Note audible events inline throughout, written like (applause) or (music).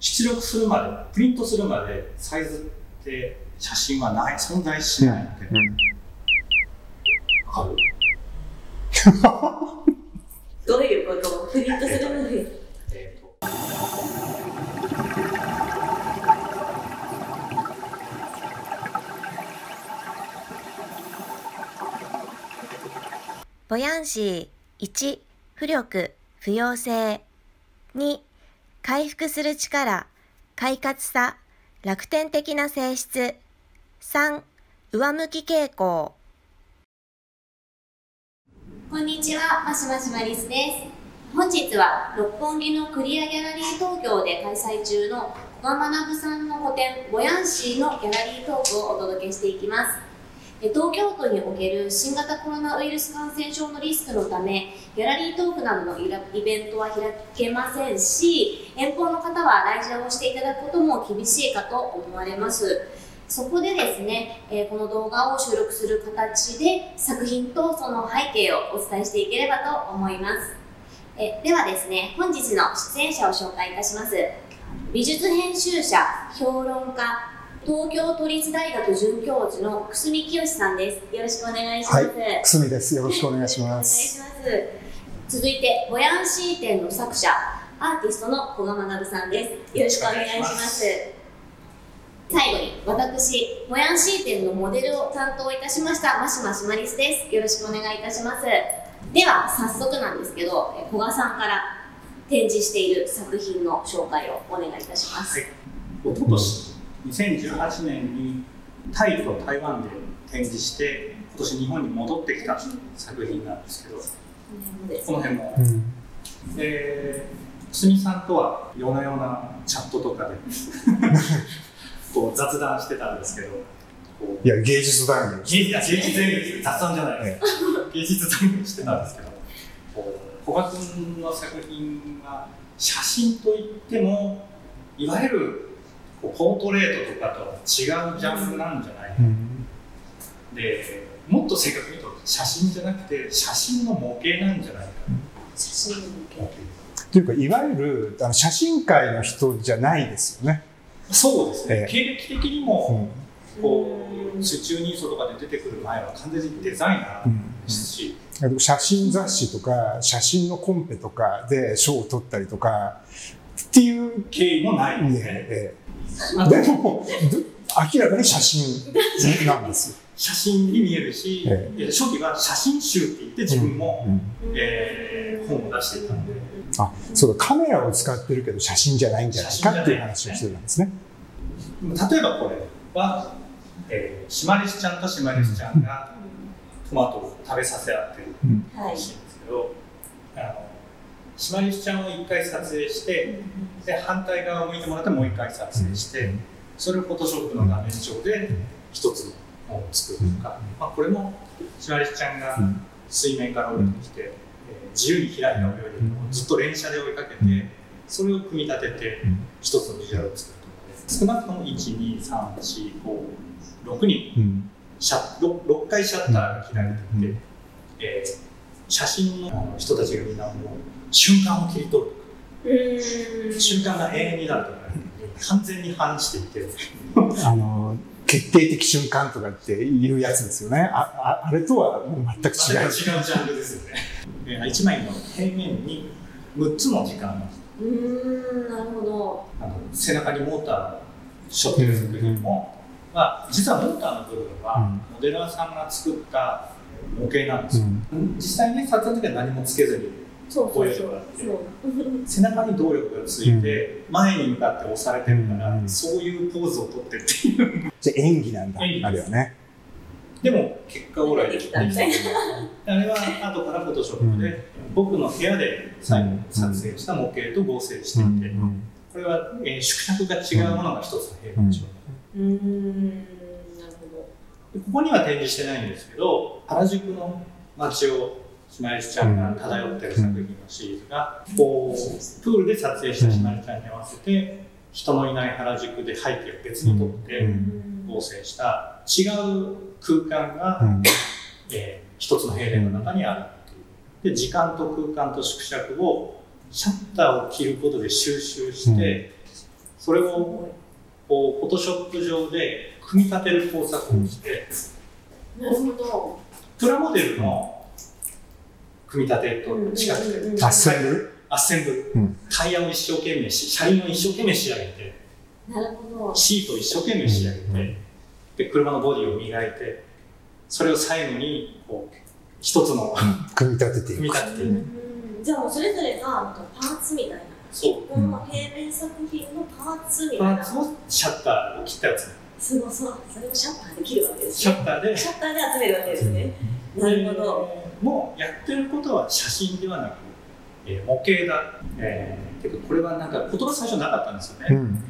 出力するまでプリントするまでサイズって写真はない存在しないので、わかる。どういうこと？プリントするまで。えーと。ボヤンシー1、浮力、不溶性2、回復する力、快活さ、楽天的な性質3、上向き傾向こんにちは、マシマシマリスです。本日は六本木のクリアギャラリー東京で開催中の古賀学さんの個展、ボヤンシーのギャラリートークをお届けしていきます。東京都における新型コロナウイルス感染症のリスクのため、ギャラリートークなどのイベントは開けませんし、遠方の方は来場をしていただくことも厳しいかと思われます。そこでですね、えこの動画を収録する形で作品とその背景をお伝えしていければと思います。えではですね、本日の出演者を紹介いたします。美術編集者、評論家、東京都立大学准教授の楠見清さんです。よろしくお願いします。はい、くすみです。よろしくお願いしま (laughs) お願いす。します。続いて、ボヤンシー展の作者、アーティストの古賀学さんです。よろしくお願いします。最後に、私、ボヤンシー展のモデルを担当いたしました、マシマシマリスです。よろしくお願いいたします。では、早速なんですけど、え古賀さんから展示している作品の紹介をお願いいたします。はい一昨年2018年にタイと台湾で展示して今年日本に戻ってきた作品なんですけどこの辺も。うん、ですみさんとは夜な夜なチャットとかで (laughs) こう雑談してたんですけどいや、芸術談義。芸いや芸術演劇雑談じゃないです、芸術談義してたんですけど古賀君の作品は写真といってもいわゆるこうポートレートとかとは違うジャンルなんじゃないか、うん、でもっと正確に言うと写真じゃなくて写真の模型なんじゃないか。写真の模というか、いわゆるあの写真界の人じゃないですよね。そうですね、ええ。経歴的にうも、ん、こう水中人相とかで出てくる前は完全にデザイナーですし、あの写真雑誌とか写真のコンペとかで賞を取ったりとかっていう経緯もないですね、ええでもど明らかに写真なんですよ。写真に見えるし、ええ。初期は写真集って言って自分も、うん。えー本を出していたので。あそうだカメラを使ってるけど写真じゃないんじゃないかっていう話をしてたんですね。例えばこれは、えーシマリスちゃんとシマリスちゃんがトマトを食べさせ合ってるらしいんですけど、あのシマリスちゃんを1回撮影してで反対側を向いてもらってもう1回撮影して、それをフォトショップの画面上で一つの本を作るとか、まあ、これもシマリスちゃんがうん水面から降りてきて、えー自由に開いた泳いでるのをずっと連射で追いかけて、うん。それを組み立ててうん。一つのビジュアルを作ると。かで少なくとも12345人うん。シャ 6, 6回シャッターが開いていて、うん。えー写真の人たちがみんなもう瞬間を切り取る。瞬間が永遠になるとか、完全に反していてあの決定的瞬間とかっていうやつですよね。あああれとはもう全く違う。違うジャンルですよね、えー、1枚の平面に6つの時間。がうーんなるほど。あの背中にモーターを背負ってる作品も、まあ、実はモーターの部分は、うん。モデラーさんが作った模型なんですよ、うん。実際ね撮影の時は何もつけずにそうそうそう。こういうのがあってそう。背中に動力がついて、前に向かって押されてるから、うん。そういうポーズをとってっていう。じゃあ演技なんだ、演技あれはね。でも結果オーライでできた。みたいなあれは後からフォトショップで、僕の部屋で最後撮影した模型と合成していて、これは、えー縮尺が違うものが一つの平面上、うーん。なるほでここには展示してないんですけど原宿の街をシマリスちゃんが漂ってる作品のシリーズが、こうプールで撮影したシマリスちゃんに合わせて人のいない原宿で背景を別に撮って合成した違う空間が、うん。えー一つの平面の中にあるっていう。で時間と空間と縮尺をシャッターを切ることで収集して、それをこうフォトショップ上で組み立てる工作をして、なるほど。プラモデルの組み立てと近くて、うんうんうんアッセンブルアッセンブル、うんタイヤを一生懸命し、車輪を一生懸命仕上げて、なるほど。シートを一生懸命仕上げて、うんで車のボディを磨いて、それを最後にこう一つの組み立てて組みいく。うん立てていく。じゃあもうそれぞれがなんかパーツみたいな。そう。この平面作品のパーツみたいな。パーツをシャッターを切ったやつ。すごそう。それをシャッターで切るわけですね。シャッターで。シャッターで集めるわけですね。なるほど。もうやってることは写真ではなく、えー模型だ。えー、けどこれはなんか言葉最初なかったんですよね。うん。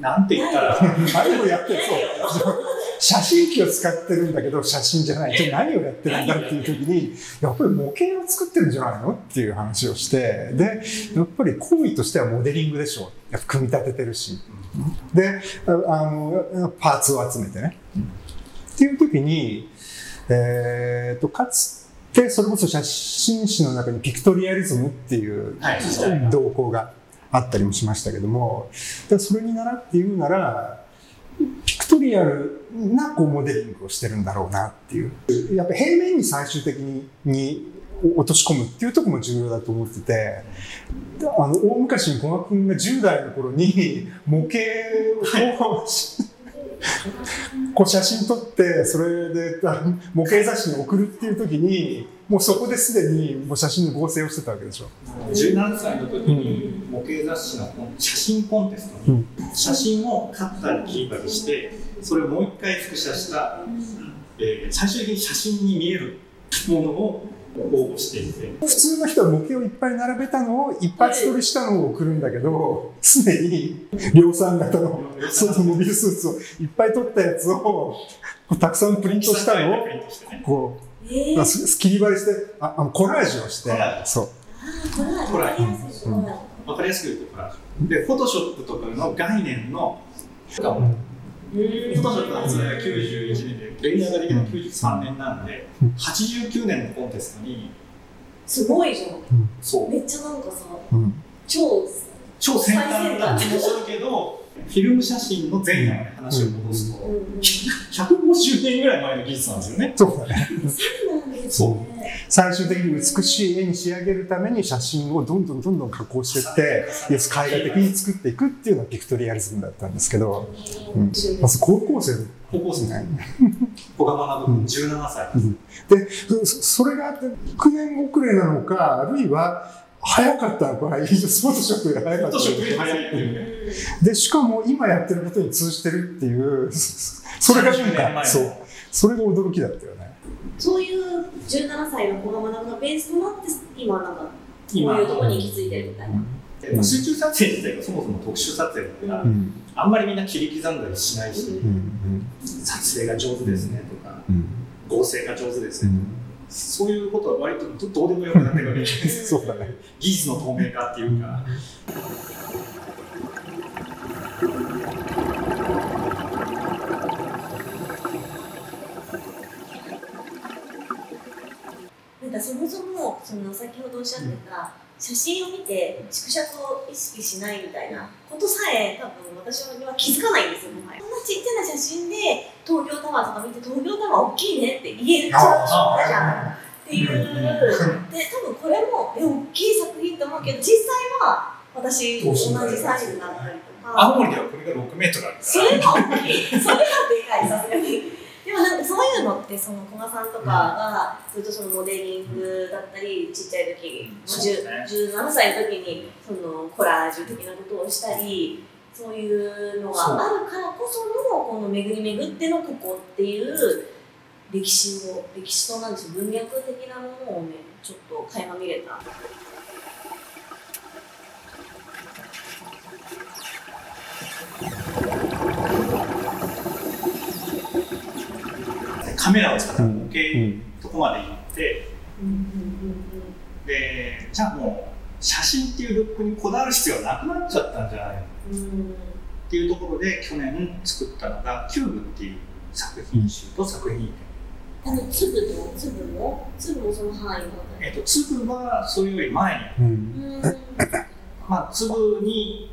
なんて言ったら、(laughs) あれもやってる、そう。(laughs) 写真機を使ってるんだけど、写真じゃない。じゃあ何をやってるんだっていう時に、やっぱり模型を作ってるんじゃないのっていう話をして、で、やっぱり行為としてはモデリングでしょう。やっぱ組み立ててるし。で、ああの、パーツを集めてね。っていう時に、えーと、かつて、それこそ写真誌の中にピクトリアリズムっていうはい動向があったりもしましたけども、でそれに習って言うなら、ピクトリアルなこうモデリングをしてるんだろうなっていう。やっぱ平面に最終的にに落とし込むっていうところも重要だと思ってて、あの、大昔に古賀君が10代の頃に模型を、こう写真撮って、それで模型雑誌に送るっていう時に、もうそこですでにもう写真の合成をしてたわけでしょ。17歳の時に模型雑誌の写真コンテストに写真をカッターで切り貼りしてそれをもう一回複写した、えー最終的に写真に見えるものを応募していて。普通の人は模型をいっぱい並べたのを一発撮りしたのを送るんだけど、すでに量産型のそうそうモビルスーツをいっぱい撮ったやつをたくさんプリントしたのをプリントしてね。こえー、切り張りしてああのコラージュをしてコラージそう。これは分かりやすいですね。分かりやすく言うとコラージュ。でフォトショップとかの概念のフォトショップの発売が91年でレイヤーができたのが93年なんで89年のコンテストにすごいじゃん。そう。めっちゃなんかさ、うん。超超先端な気もするけどフィルム写真の前夜まで話を戻すと、うんうん150年ぐらい前の技術なんですよね。そうだねそうなんですね。最終的に美しい絵に仕上げるために写真をどんどんどんどん加工していって絵画的に作っていくっていうのがピクトリアリズムだったんですけど、うん、まず高校生高校生ね小川学17歳。で、そそれが9年遅れなのか、あるいは (laughs) 早かったのか、フォトショップより早かったのフォトショップよりか。で、しかも今やってることに通じてるっていう、(laughs) それがなん30年前か、そう。それが驚きだったよね。そういう17歳の子が学ぶがベースとなって、今なんか、こう今いうところに行き着いてるみたいな。で水中撮影自体がそもそも特殊撮影だから、うん。あんまりみんな切り刻んだりしないし、うん。撮影が上手ですねとか、うん。合成が上手ですね、うん。そういうことは割とどどうでもよくなってくるわけです。(laughs) そうだね。技術の透明化っていうか、なんかそもそも、その先ほどおっしゃってた、写真を見て縮尺を意識しないみたいなことさえ多分私には気づかないんですよ、もはや。こんなちっちゃな写真で東京タワーとか見て東京タワー大きいねって言えちゃうじゃんっていう、で多分これもえ大きい作品と思うけど実際は私同じサイズだったりとか青森ではこれが6メートルあるから、それが大きいそれがでかいさすがにでもなんかそういうのってその古賀さんとかがずっとそのモデリングだったりちっちゃい時、ね。17歳の時にそのコラージュ的なことをしたりそういうのがあるからこそのこの巡り巡ってのここっていう歴史を歴史となんですよ文脈的なものをねちょっと垣間見れた。カメラを使った。うん。模型とこまで行って、でじゃあもう写真っていうルックにこだわる必要はなくなっちゃったんじゃないの？っていうところで去年作ったのが「キューブ」っていう作品集と作品展、あの粒の粒も粒もその範囲のえっと粒はそれより前に。うん。うんまあ、粒に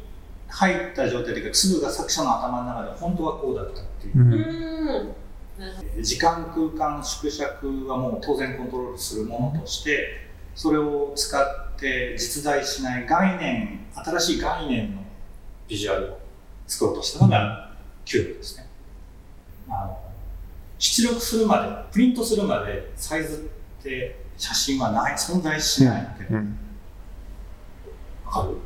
入った状態で粒が作者の頭の中で本当はこうだったっていう。う。うんん時間空間縮尺はもう当然コントロールするものとしてそれを使って実在しない概念新しい概念のビジュアルを作ろうとしたのがキューブですね。あの出力するまでプリントするまでサイズって写真はない存在しないので、うん。わかる？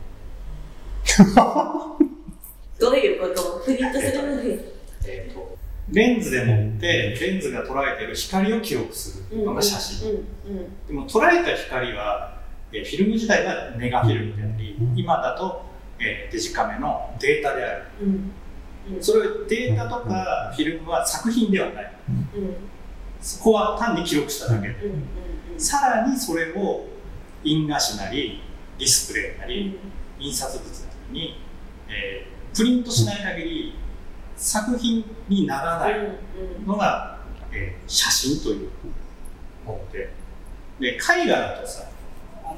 (laughs) どういうこと？をプリントするのにえーとレンズでもってレンズが捉えている光を記録する。のが写真、うんうん。でも捉えた光は、えーフィルム時代はネガフィルムであり、今だと、えーデジカメのデータである。うん。それをデータとかフィルムは作品ではない。うん。そこは単に記録しただけ。で。うん。うん。さらにそれを印画紙なり、ディスプレイなり、印刷物なりに、えープリントしない限り作品にならないのが、えー写真というもので。で、絵画だとさ、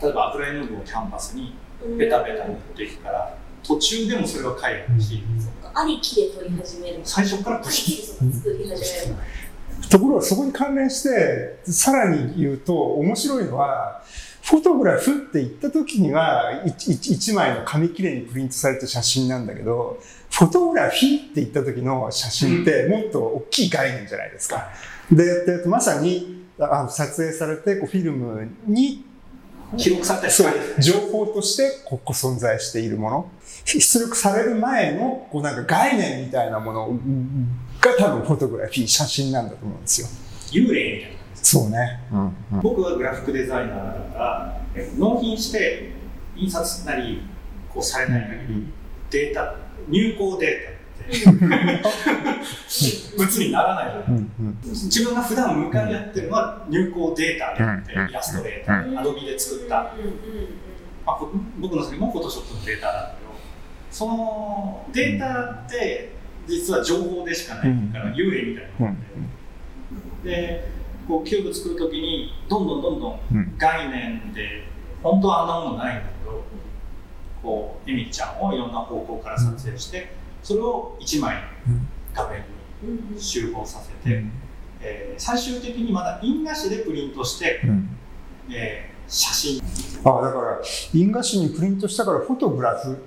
例えば油絵の具をキャンバスにベタベタ塗っていくから、途中でもそれは絵画だし、ありきで撮り始める。最初から作り始める。ところがそこに関連してさらに言うと面白いのはフォトグラフって言った時には一一一枚の紙切れにプリントされた写真なんだけどフォトグラフィーって言った時の写真ってもっと大きい概念じゃないですか。ででまさにあの撮影されてこうフィルムに記録されたそ情報としてここ存在しているもの出力される前のこうなんか概念みたいなものが多分フォトグラフィー写真なんだと思うんですよ。幽霊みたいな。そうね。うんうん。僕はグラフィックデザイナーだから、え納品して印刷なりこうされない限り、データ、入稿データって (laughs) 物にならないうんうん。自分が普段向かい合ってるのは入稿データであって、うんイラストレーター、アドビで作った、うんうんうんまあ、こ僕のそれもフォトショップのデータなんだけど、そのデータって実は情報でしかないから、うん。幽霊みたいなもんで、で、こうキューブ作るときに、どんどんどんどんうん。概念で、本当はあんなものないんだけど、こう、エミちゃんをいろんな方向から撮影して、それを1枚画面うんに集合させて、えー最終的にまだ印画紙でプリントして、うん。えー写真。あだから印画紙にプリントしたからフォトグラフ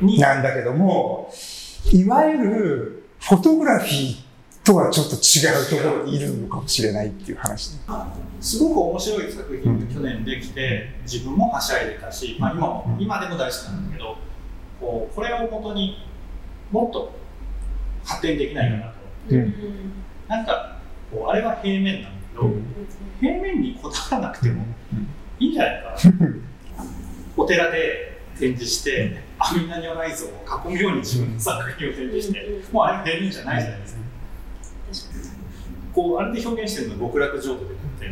に。なんだけどもいわゆるフォトグラフィーとはちょっと違うところにいるのかもしれないっていう話。すごく面白い作品が去年できて、自分もはしゃいでたし、まあ、今も今でも大好きなんだけどこうこれをもとにもっと発展できないかなと、うんうん。なんかこうあれは平面なんだけど、平面にこだわらなくてもいいんじゃないかな、(laughs) お寺で展示して阿弥陀如来像を囲むように自分の作品を展示して、うん。もうあれは平面じゃないじゃないですか、こうあれで表現してるのは極楽浄土であって、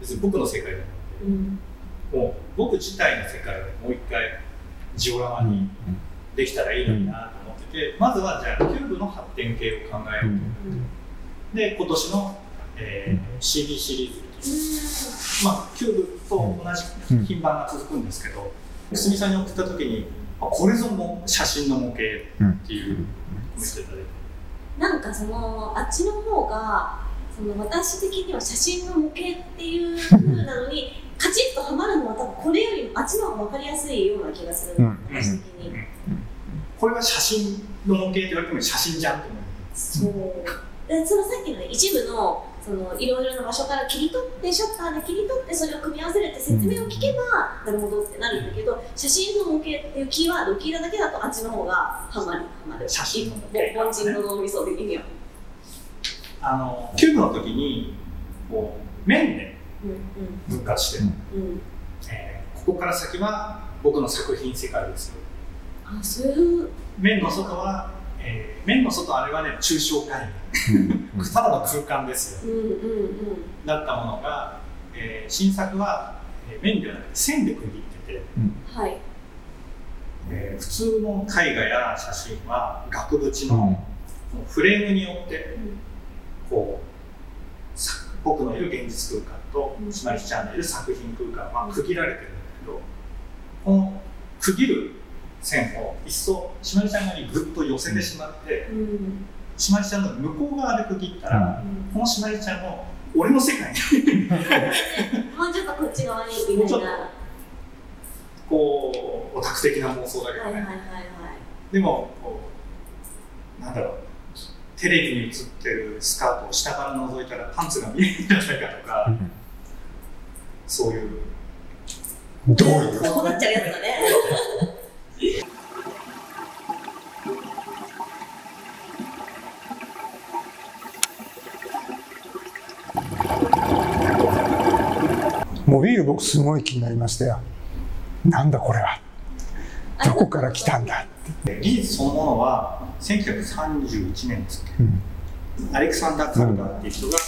別に僕の世界ではなくてうん。もう僕自体の世界をもう一回ジオラマにできたらいいのになと思ってて、まずはじゃあキューブの発展系を考えようと、で今年の、えー CD シリーズまあキューブと同じ品番が続くんですけど久住さんに送った時にあこれぞもう写真の模型っていう見せていただいて。なんかそのあっちの方がその私的には写真の模型っていう風なのにカチッとはまるのは多分これよりもあっちの方が分かりやすいような気がする、うん。私的に、これは写真の模型って言われても写真じゃん。と思うそうでそのさっきの、ね、一部のそのいろいろな場所から切り取ってシャッターで切り取ってそれを組み合わせるって説明を聞けば、なるほどってなるん。だけど写真の模型っていうキーワードを聞いただけだとあっちの方がハマるハマる写真の凡人の脳みそ的には。あのキューブの時にこう面でうん分割して、うん。うんえーここから先は僕の作品世界ですよ。あそういう。面の外は、えー面の外あれはね抽象概念ただの空間ですよ。うんうんうん。だったものが、えー新作は、えー面ではなくて線で区切ってて、はい。えー普通の絵画や写真は額縁のフレームによってこうさ僕のいる現実空間とうん。島西ちゃんのいる作品空間は区切られてるんだけどこの区切る線を一層しまりちゃん側にぐっと寄せてしまって、うん。しまりちゃんの向こう側で区切ったら、うん。このしまりちゃんの俺の世界に。(laughs) もうちょっとこっち側にみたいな。はこうオタク的な妄想だけどね、いはいはいはい。でもこうなんだろうテレビに映ってるスカートを下から覗いたらパンツが見えるんじゃないかとか、そういう。どういうそうなっちゃうやつだね。モビール僕すごい気になりましたよ。なんだこれは。どこから来たんだ技術そのものは1931年ですっけ。うん。アレクサンダー・カルガーっていう人が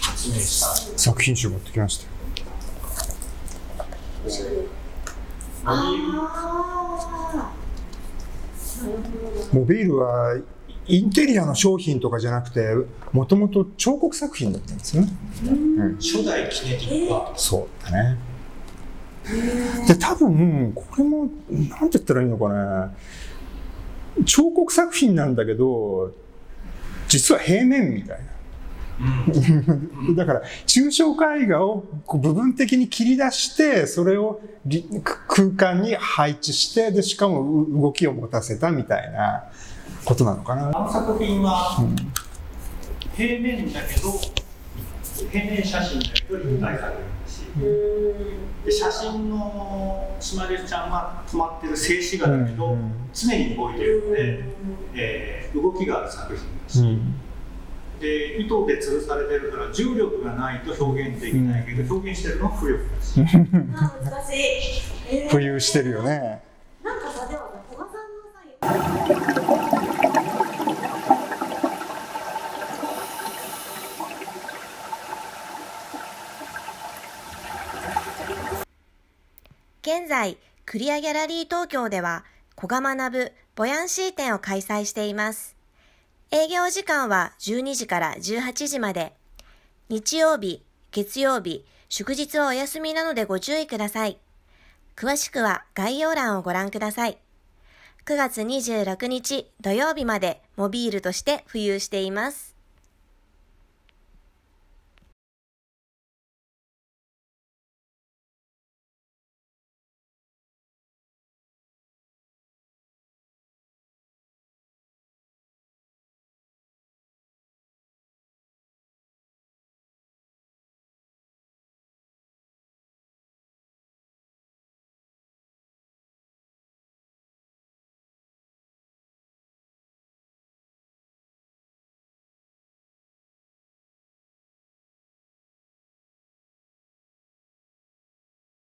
発明した。作品集持ってきました。よモビール。ああ。なるほど。モビールはインテリアの商品とかじゃなくてもともと彫刻作品だったんですよね、うん、初代キネティックアート。そうだねで多分これもなんて言ったらいいのかな彫刻作品なんだけど実は平面みたいな。(laughs) だから抽象絵画を部分的に切り出してそれを空間に配置してでしかもう動きを持たせたみたいなことなのかな。あの作品は平面だけど平面写真だけど立体作品。で写真のシマリスちゃんは止まってる静止画だけど、うん常に動いてるので、えー動きがある作品だし、うん。で糸で吊るされてるから重力がないと表現できないけど、表現してるのは浮力だし、あ難しい。えー。浮遊してるよね。なんかさ、で賀さんのさ、在、クリアギャラリー東京では、古賀学ぶボヤンシー展を開催しています。営業時間は12時から18時まで。日曜日、月曜日、祝日はお休みなのでご注意ください。詳しくは概要欄をご覧ください。9月26日土曜日までモビールとして浮遊しています。